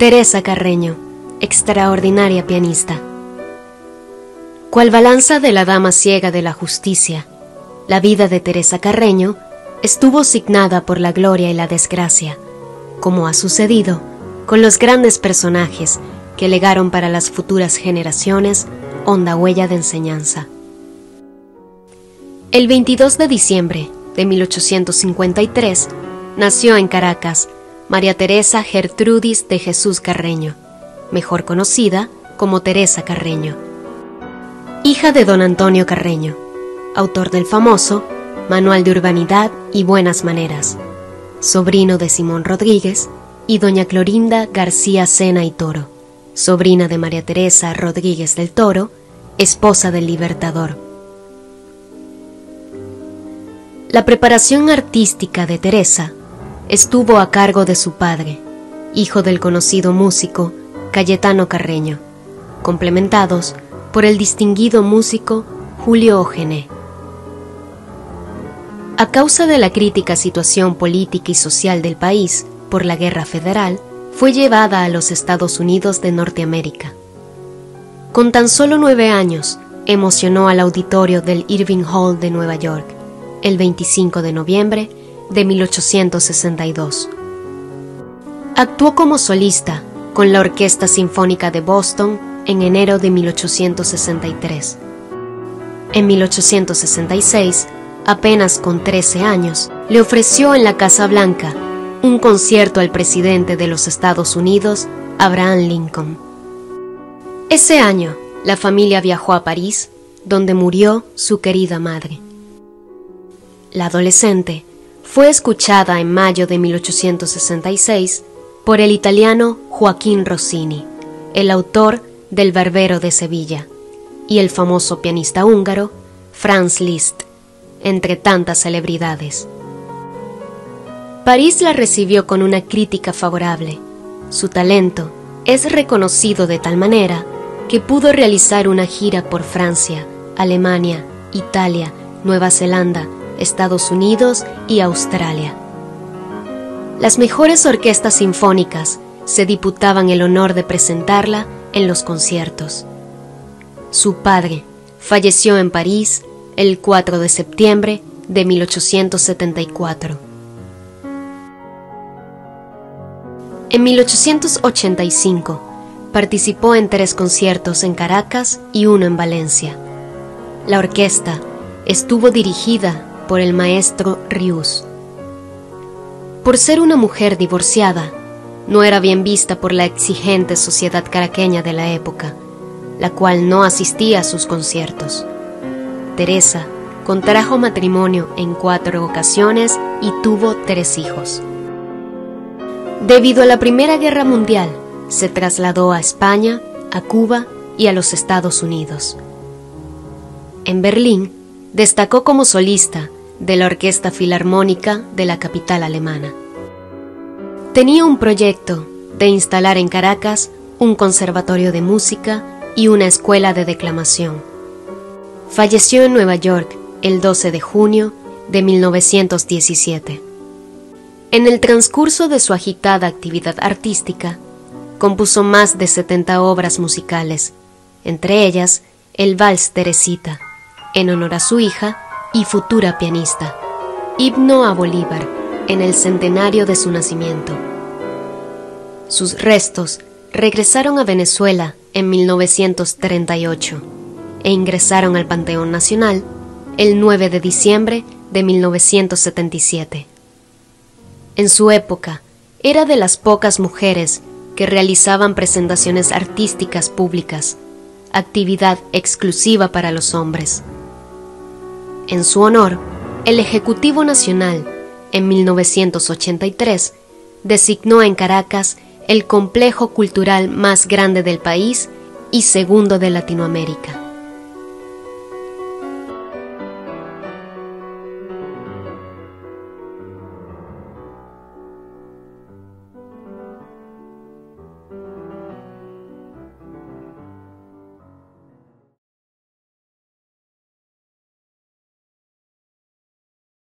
Teresa Carreño, extraordinaria pianista. Cual balanza de la dama ciega de la justicia, la vida de Teresa Carreño estuvo signada por la gloria y la desgracia, como ha sucedido con los grandes personajes que legaron para las futuras generaciones honda huella de enseñanza. El 22 de diciembre de 1853 nació en Caracas María Teresa Gertrudis de Jesús Carreño, mejor conocida como Teresa Carreño. Hija de don Antonio Carreño, autor del famoso Manual de Urbanidad y Buenas Maneras, sobrino de Simón Rodríguez y doña Clorinda García Sena y Toro, sobrina de María Teresa Rodríguez del Toro, esposa del Libertador. La preparación artística de Teresa estuvo a cargo de su padre, hijo del conocido músico Cayetano Carreño, complementados por el distinguido músico Julio Ogené. A causa de la crítica situación política y social del país por la guerra federal, fue llevada a los Estados Unidos de Norteamérica. Con tan solo nueve años, emocionó al auditorio del Irving Hall de Nueva York el 25 de noviembre de 1862. Actuó como solista con la Orquesta Sinfónica de Boston en enero de 1863. En 1866, apenas con 13 años, le ofreció en la Casa Blanca un concierto al presidente de los Estados Unidos, Abraham Lincoln. Ese año, la familia viajó a París, donde murió su querida madre. La adolescente fue escuchada en mayo de 1866 por el italiano Joaquín Rossini, el autor del Barbero de Sevilla, y el famoso pianista húngaro Franz Liszt, entre tantas celebridades. París la recibió con una crítica favorable. Su talento es reconocido de tal manera que pudo realizar una gira por Francia, Alemania, Italia, Nueva Zelanda, Estados Unidos y Australia. Las mejores orquestas sinfónicas se diputaban el honor de presentarla en los conciertos. Su padre falleció en París el 4 de septiembre de 1874. En 1885 participó en tres conciertos en Caracas y uno en Valencia. La orquesta estuvo dirigida por el maestro Rius. Por ser una mujer divorciada, no era bien vista por la exigente sociedad caraqueña de la época, la cual no asistía a sus conciertos. Teresa contrajo matrimonio en cuatro ocasiones y tuvo tres hijos. Debido a la Primera Guerra Mundial, se trasladó a España, a Cuba y a los Estados Unidos. En Berlín, destacó como solista de la Orquesta Filarmónica de la capital alemana. Tenía un proyecto de instalar en Caracas un conservatorio de música y una escuela de declamación. Falleció en Nueva York el 12 de junio de 1917. En el transcurso de su agitada actividad artística, compuso más de 70 obras musicales, entre ellas el Vals Teresita, en honor a su hija y futura pianista. Himno a Bolívar en el centenario de su nacimiento. Sus restos regresaron a Venezuela en 1938 e ingresaron al Panteón Nacional el 9 de diciembre de 1977. En su época, era de las pocas mujeres que realizaban presentaciones artísticas públicas, actividad exclusiva para los hombres. En su honor, el Ejecutivo Nacional, en 1983, designó en Caracas el complejo cultural más grande del país y segundo de Latinoamérica.